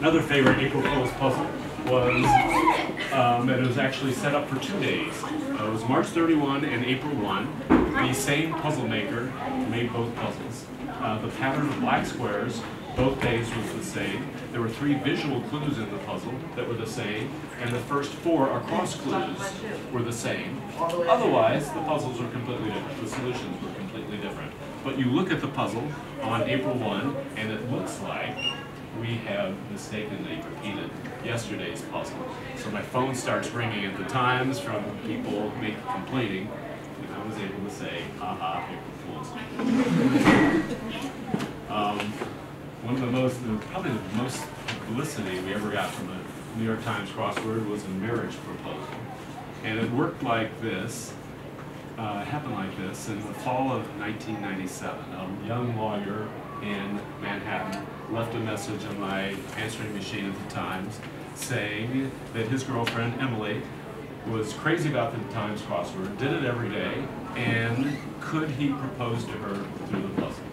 Another favorite April Fool's puzzle was um, that it was actually set up for two days. Uh, it was March 31 and April 1. The same puzzle maker made both puzzles. Uh, the pattern of black squares both days was the same. There were three visual clues in the puzzle that were the same, and the first four across clues were the same. Otherwise, the puzzles were completely different. The solutions were completely different. But you look at the puzzle on April 1, and it looks like we have mistakenly repeated yesterday's puzzle. So my phone starts ringing at the times from people make, complaining, and I was able to say, aha, April Fool's. um, one of the most, probably the most publicity we ever got from a New York Times crossword was a marriage proposal. And it worked like this, uh, happened like this in the fall of 1997. A young lawyer in Manhattan left a message on my answering machine at the Times saying that his girlfriend, Emily, was crazy about the Times crossword, did it every day, and could he propose to her through the puzzle?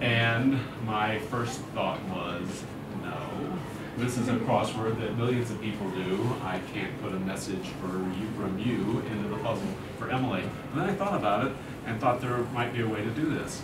And my first thought was. This is a crossword that millions of people do. I can't put a message for you from you into the puzzle for Emily. And then I thought about it and thought there might be a way to do this.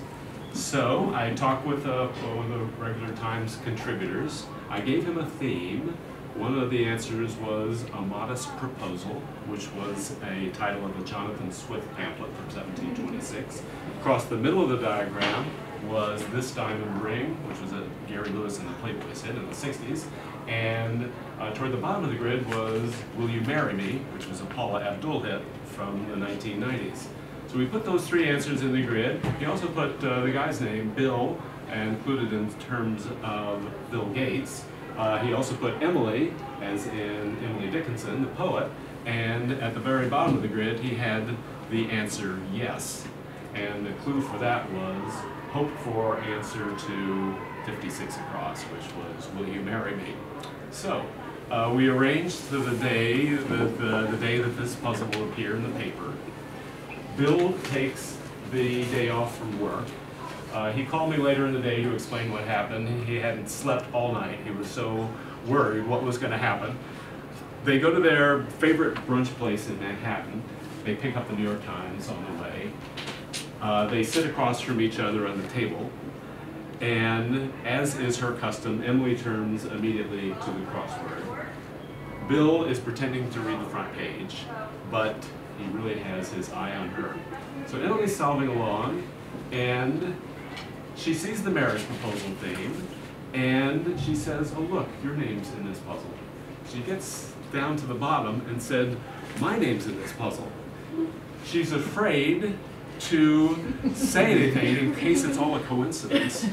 So I talked with uh, one of the regular Times contributors. I gave him a theme. One of the answers was A Modest Proposal, which was a title of a Jonathan Swift pamphlet from 1726. Across the middle of the diagram was This Diamond Ring, which was a Gary Lewis and the Playboys hit in the 60s. And uh, toward the bottom of the grid was Will You Marry Me, which was a Paula Abdul hit from the 1990s. So we put those three answers in the grid. He also put uh, the guy's name, Bill, and included in terms of Bill Gates. Uh, he also put Emily, as in Emily Dickinson, the poet, and at the very bottom of the grid he had the answer yes. And the clue for that was hoped for answer to 56 across, which was will you marry me? So uh, we arranged the, the day, the, the, the day that this puzzle will appear in the paper. Bill takes the day off from work. Uh, he called me later in the day to explain what happened. He hadn't slept all night. He was so worried what was going to happen. They go to their favorite brunch place in Manhattan. They pick up the New York Times on the way. Uh, they sit across from each other on the table. And as is her custom, Emily turns immediately to the crossword. Bill is pretending to read the front page, but he really has his eye on her. So Emily's solving along, and she sees the marriage proposal theme, and she says, oh look, your name's in this puzzle. She gets down to the bottom and said, my name's in this puzzle. She's afraid to say anything in case it's all a coincidence.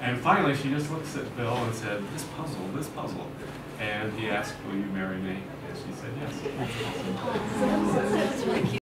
And finally, she just looks at Bill and said, this puzzle, this puzzle. And he asked, will you marry me? And she said yes.